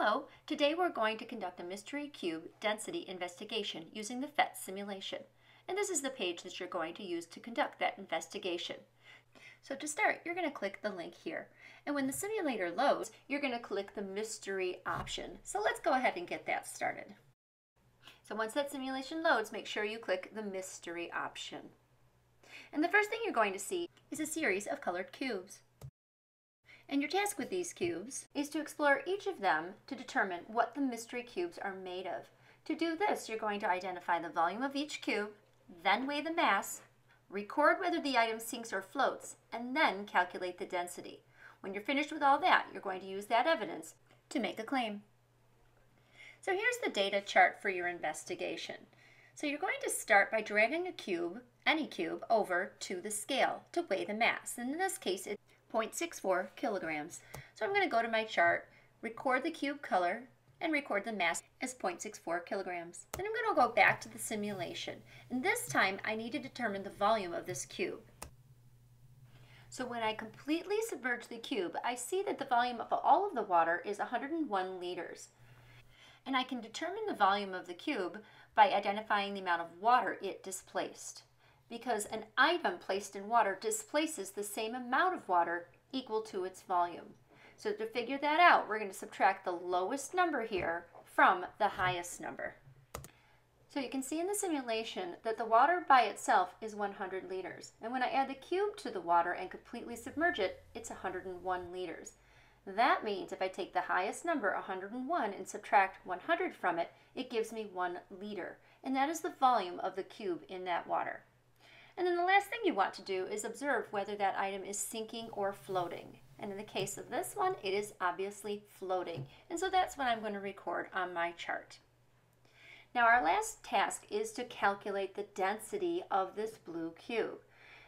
Hello, today we're going to conduct a mystery cube density investigation using the PhET simulation. And this is the page that you're going to use to conduct that investigation. So to start, you're going to click the link here. And when the simulator loads, you're going to click the mystery option. So let's go ahead and get that started. So once that simulation loads, make sure you click the mystery option. And the first thing you're going to see is a series of colored cubes. And your task with these cubes is to explore each of them to determine what the mystery cubes are made of. To do this, you're going to identify the volume of each cube, then weigh the mass, record whether the item sinks or floats, and then calculate the density. When you're finished with all that, you're going to use that evidence to make a claim. So here's the data chart for your investigation. So you're going to start by dragging a cube, any cube, over to the scale to weigh the mass. And in this case, it's 0.64 kilograms. So I'm going to go to my chart, record the cube color, and record the mass as 0.64 kilograms. Then I'm going to go back to the simulation. And this time I need to determine the volume of this cube. So when I completely submerge the cube, I see that the volume of all of the water is 101 liters. And I can determine the volume of the cube by identifying the amount of water it displaced because an item placed in water displaces the same amount of water equal to its volume. So to figure that out, we're going to subtract the lowest number here from the highest number. So you can see in the simulation that the water by itself is 100 liters. And when I add the cube to the water and completely submerge it, it's 101 liters. That means if I take the highest number, 101, and subtract 100 from it, it gives me 1 liter. And that is the volume of the cube in that water. And then the last thing you want to do is observe whether that item is sinking or floating. And in the case of this one, it is obviously floating. And so that's what I'm going to record on my chart. Now our last task is to calculate the density of this blue cube.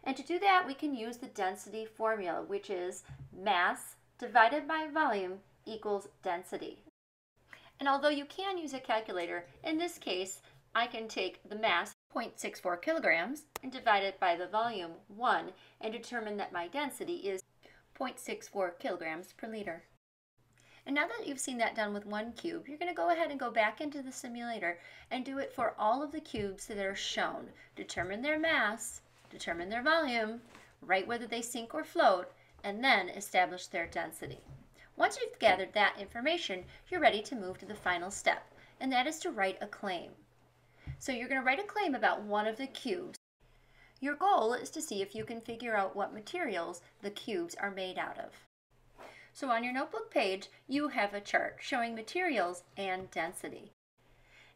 And to do that, we can use the density formula, which is mass divided by volume equals density. And although you can use a calculator, in this case, I can take the mass 0.64 kilograms and divide it by the volume 1 and determine that my density is 0.64 kilograms per liter. And now that you've seen that done with one cube, you're going to go ahead and go back into the simulator and do it for all of the cubes that are shown. Determine their mass, determine their volume, write whether they sink or float, and then establish their density. Once you've gathered that information, you're ready to move to the final step, and that is to write a claim. So you're going to write a claim about one of the cubes. Your goal is to see if you can figure out what materials the cubes are made out of. So on your notebook page, you have a chart showing materials and density.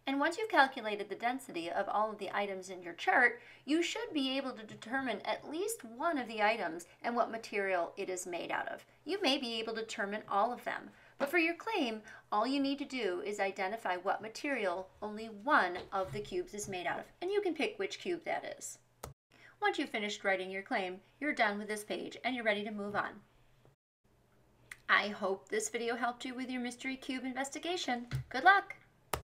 And once you've calculated the density of all of the items in your chart, you should be able to determine at least one of the items and what material it is made out of. You may be able to determine all of them, but for your claim, all you need to do is identify what material only one of the cubes is made out of, and you can pick which cube that is. Once you've finished writing your claim, you're done with this page and you're ready to move on. I hope this video helped you with your mystery cube investigation. Good luck!